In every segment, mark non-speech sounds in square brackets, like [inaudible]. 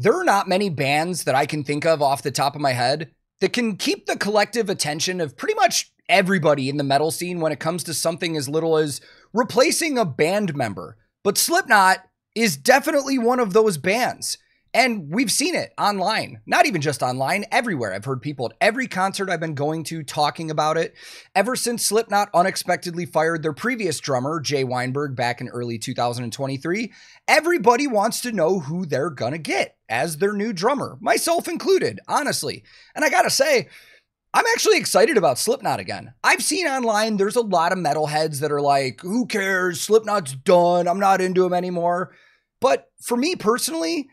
There are not many bands that I can think of off the top of my head that can keep the collective attention of pretty much everybody in the metal scene when it comes to something as little as replacing a band member. But Slipknot is definitely one of those bands. And we've seen it online, not even just online, everywhere. I've heard people at every concert I've been going to talking about it. Ever since Slipknot unexpectedly fired their previous drummer, Jay Weinberg, back in early 2023, everybody wants to know who they're gonna get as their new drummer, myself included, honestly. And I gotta say, I'm actually excited about Slipknot again. I've seen online there's a lot of metalheads that are like, who cares? Slipknot's done. I'm not into him anymore. But for me personally,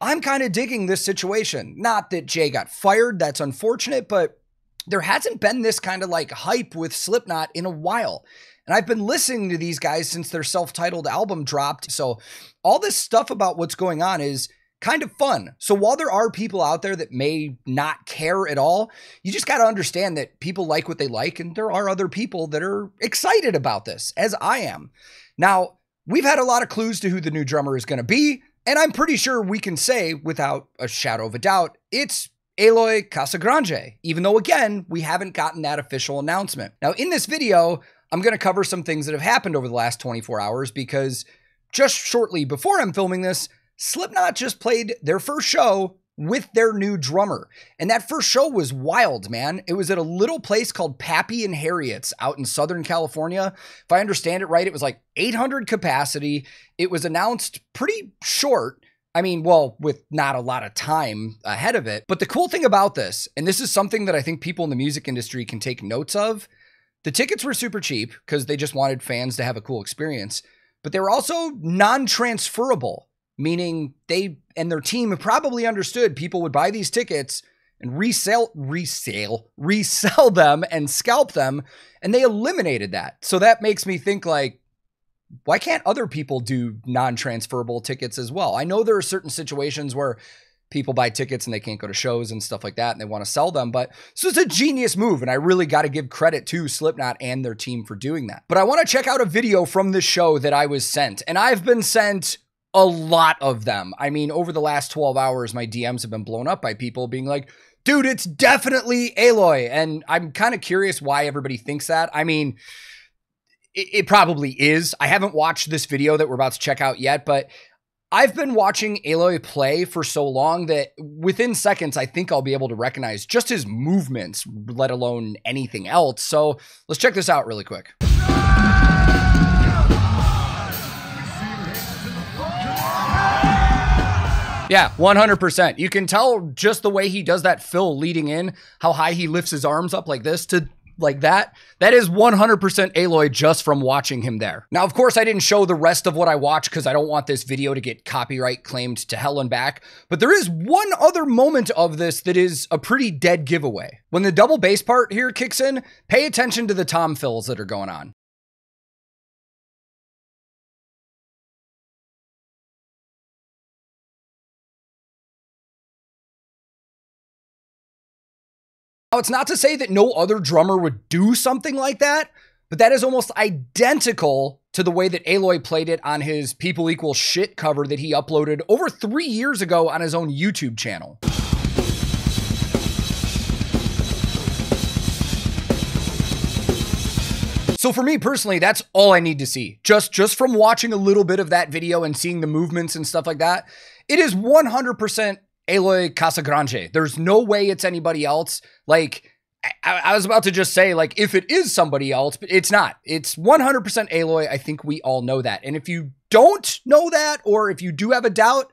I'm kind of digging this situation. Not that Jay got fired, that's unfortunate, but there hasn't been this kind of like hype with Slipknot in a while. And I've been listening to these guys since their self titled album dropped. So all this stuff about what's going on is kind of fun. So while there are people out there that may not care at all, you just got to understand that people like what they like. And there are other people that are excited about this, as I am. Now, we've had a lot of clues to who the new drummer is going to be. And I'm pretty sure we can say, without a shadow of a doubt, it's Eloy Casagrande, even though, again, we haven't gotten that official announcement. Now, in this video, I'm going to cover some things that have happened over the last 24 hours because just shortly before I'm filming this, Slipknot just played their first show with their new drummer. And that first show was wild, man. It was at a little place called Pappy and Harriet's out in Southern California. If I understand it right, it was like 800 capacity. It was announced pretty short. I mean, well, with not a lot of time ahead of it. But the cool thing about this, and this is something that I think people in the music industry can take notes of, the tickets were super cheap because they just wanted fans to have a cool experience, but they were also non transferable meaning they and their team probably understood people would buy these tickets and resell resale resell them and scalp them and they eliminated that. So that makes me think like why can't other people do non-transferable tickets as well? I know there are certain situations where people buy tickets and they can't go to shows and stuff like that and they want to sell them but so it's a genius move and i really got to give credit to slipknot and their team for doing that. But i want to check out a video from the show that i was sent and i've been sent a lot of them. I mean, over the last 12 hours, my DMs have been blown up by people being like, dude, it's definitely Eloy. And I'm kind of curious why everybody thinks that. I mean, it, it, probably is. I haven't watched this video that we're about to check out yet, but I've been watching Eloy play for so long that within seconds, I think I'll be able to recognize just his movements, let alone anything else. So let's check this out really quick. Yeah, 100%. You can tell just the way he does that fill leading in, how high he lifts his arms up like this to like that. That is 100% Eloy just from watching him there. Now, of course, I didn't show the rest of what I watched because I don't want this video to get copyright claimed to hell and back. But there is one other moment of this that is a pretty dead giveaway. When the double bass part here kicks in, pay attention to the tom fills that are going on. Now, it's not to say that no other drummer would do something like that, but that is almost identical to the way that Eloy played it on his People Equal Shit cover that he uploaded over three years ago on his own YouTube channel. So for me personally, that's all I need to see. Just just from watching a little bit of that video and seeing the movements and stuff like that, it is 100% Eloy Casagrande. There's no way it's anybody else. Like, I, I, was about to just say, like, if it is somebody else, but it's not. It's 100% Eloy. I think we all know that. And if you don't know that, or if you do have a doubt,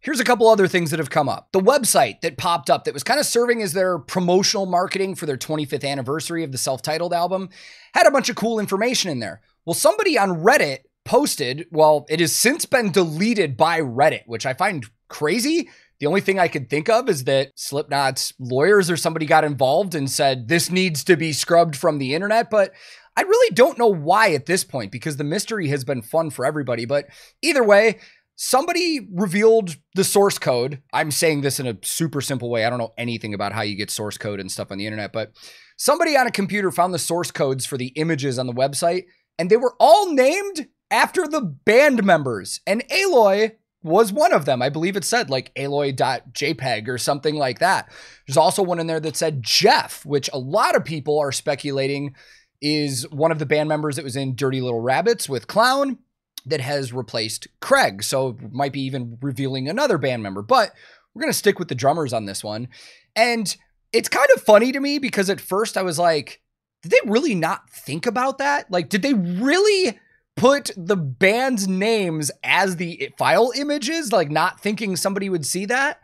here's a couple other things that have come up. The website that popped up that was kind of serving as their promotional marketing for their 25th anniversary of the self titled album had a bunch of cool information in there. Well, somebody on Reddit posted, well, it has since been deleted by Reddit, which I find crazy the only thing I could think of is that Slipknot's lawyers or somebody got involved and said this needs to be scrubbed from the internet. But I really don't know why at this point because the mystery has been fun for everybody. But either way, somebody revealed the source code. I'm saying this in a super simple way. I don't know anything about how you get source code and stuff on the internet, but somebody on a computer found the source codes for the images on the website and they were all named after the band members. And Eloy was one of them. I believe it said like Eloy.jpg or something like that. There's also one in there that said Jeff, which a lot of people are speculating is one of the band members that was in Dirty Little Rabbits with Clown that has replaced Craig. So might be even revealing another band member. But we're going to stick with the drummers on this one. And it's kind of funny to me because at first I was like, did they really not think about that? Like, did they really put the band's names as the file images, like not thinking somebody would see that?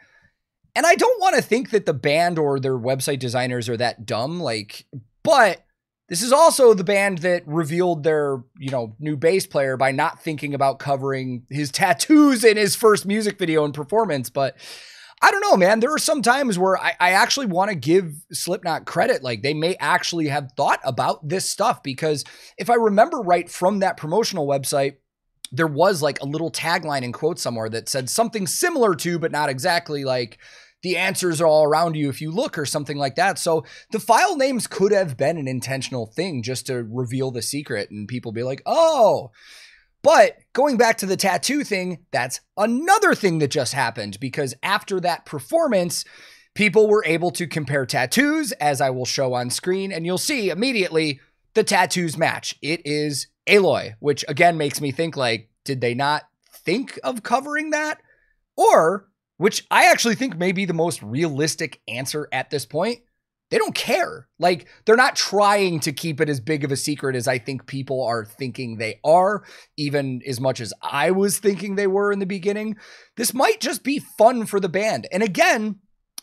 And I don't want to think that the band or their website designers are that dumb, like, but this is also the band that revealed their, you know, new bass player by not thinking about covering his tattoos in his first music video and performance. But I don't know, man. There are some times where I, I actually want to give Slipknot credit. Like they may actually have thought about this stuff because if I remember right from that promotional website, there was like a little tagline in quote somewhere that said something similar to, but not exactly like the answers are all around you if you look or something like that. So the file names could have been an intentional thing just to reveal the secret and people be like, oh. But going back to the tattoo thing, that's another thing that just happened because after that performance, people were able to compare tattoos, as I will show on screen, and you'll see immediately the tattoos match. It is Eloy, which again makes me think like, did they not think of covering that? Or which I actually think may be the most realistic answer at this point. They don't care. Like, they're not trying to keep it as big of a secret as I think people are thinking they are, even as much as I was thinking they were in the beginning. This might just be fun for the band. And again,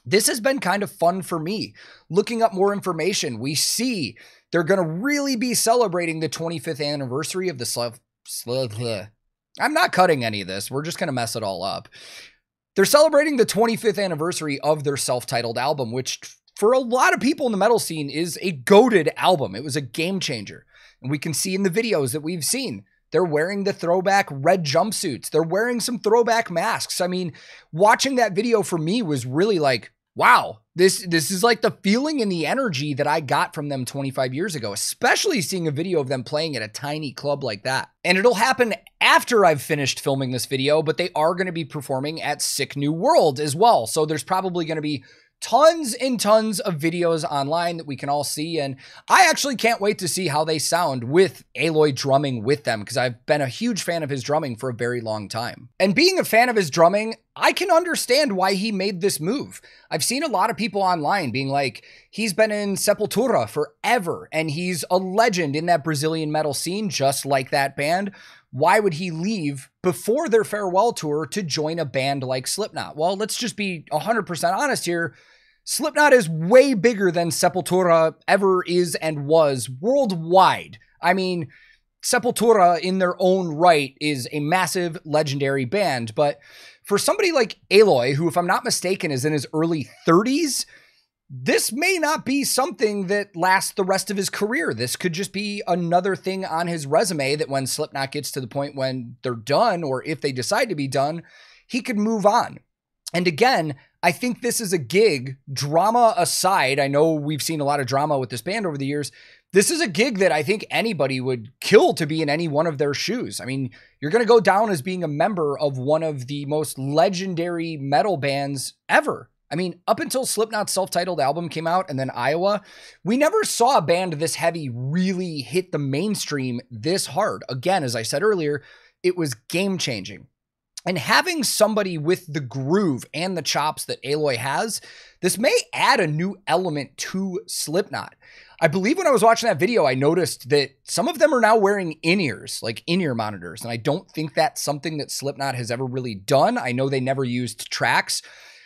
this has been kind of fun for me. Looking up more information, we see they're going to really be celebrating the 25th anniversary of the Slav. I'm not cutting any of this. We're just going to mess it all up. They're celebrating the 25th anniversary of their self titled album, which for a lot of people in the metal scene is a goaded album. It was a game changer. And we can see in the videos that we've seen, they're wearing the throwback red jumpsuits. They're wearing some throwback masks. I mean, watching that video for me was really like, wow, this this is like the feeling and the energy that I got from them 25 years ago, especially seeing a video of them playing at a tiny club like that. And it'll happen after I've finished filming this video, but they are going to be performing at Sick New World as well. So there's probably going to be tons and tons of videos online that we can all see. And I actually can't wait to see how they sound with Eloy drumming with them because I've been a huge fan of his drumming for a very long time. And being a fan of his drumming, I can understand why he made this move. I've seen a lot of people online being like, he's been in Sepultura forever and he's a legend in that Brazilian metal scene, just like that band why would he leave before their farewell tour to join a band like Slipknot? Well, let's just be 100% honest here. Slipknot is way bigger than Sepultura ever is and was worldwide. I mean, Sepultura in their own right is a massive legendary band, but for somebody like Eloy, who, if I'm not mistaken, is in his early 30s, this may not be something that lasts the rest of his career. This could just be another thing on his resume that when Slipknot gets to the point when they're done, or if they decide to be done, he could move on. And again, I think this is a gig, drama aside. I know we've seen a lot of drama with this band over the years. This is a gig that I think anybody would kill to be in any one of their shoes. I mean, you're going to go down as being a member of one of the most legendary metal bands ever. I mean, up until Slipknot's self titled album came out and then Iowa, we never saw a band this heavy really hit the mainstream this hard. Again, as I said earlier, it was game changing. And having somebody with the groove and the chops that Eloy has, this may add a new element to Slipknot. I believe when I was watching that video, I noticed that some of them are now wearing in ears, like in ear monitors. And I don't think that's something that Slipknot has ever really done. I know they never used tracks.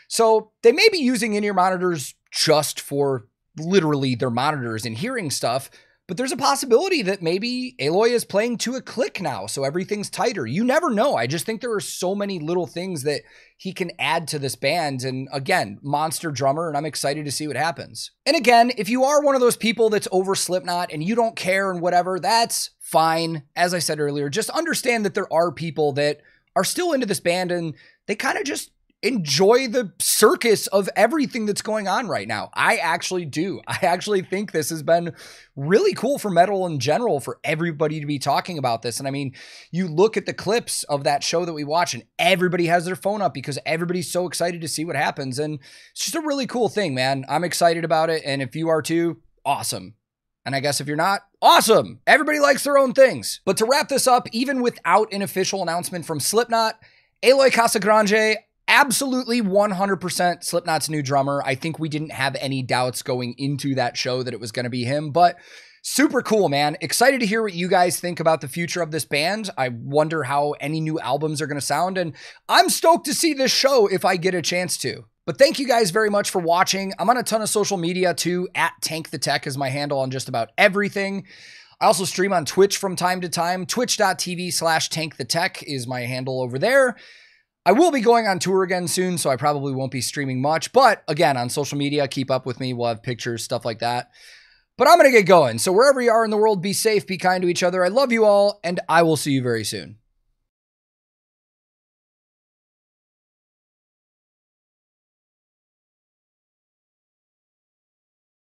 So they may be using in ear monitors just for literally their monitors and hearing stuff, but there's a possibility that maybe Eloy is playing to a click now, so everything's tighter. You never know. I just think there are so many little things that he can add to this band. And again, monster drummer, and I'm excited to see what happens. And again, if you are one of those people that's over Slipknot and you don't care and whatever, that's fine. As I said earlier, just understand that there are people that are still into this band and they kind of just enjoy the circus of everything that's going on right now. I actually do. [laughs] I actually think this has been really cool for metal in general for everybody to be talking about this. And I mean, you look at the clips of that show that we watch, and everybody has their phone up because everybody's so excited to see what happens. And it's just a really cool thing, man. I'm excited about it. And if you are too, awesome. And I guess if you're not, awesome. Everybody likes their own things. But to wrap this up, even without an official announcement from Slipknot, Eloy Casagrande, absolutely 100% Slipknot's new drummer. I think we didn't have any doubts going into that show that it was going to be him, but super cool, man. Excited to hear what you guys think about the future of this band. I wonder how any new albums are going to sound, and I'm stoked to see this show if I get a chance to. But thank you guys very much for watching. I'm on a ton of social media too. At Tank the Tech is my handle on just about everything. I also stream on Twitch from time to time. Twitch.tv slash Tank the Tech is my handle over there. I will be going on tour again soon, so I probably won't be streaming much. But again, on social media, keep up with me. We'll have pictures, stuff like that. But I'm going to get going. So wherever you are in the world, be safe, be kind to each other. I love you all, and I will see you very soon.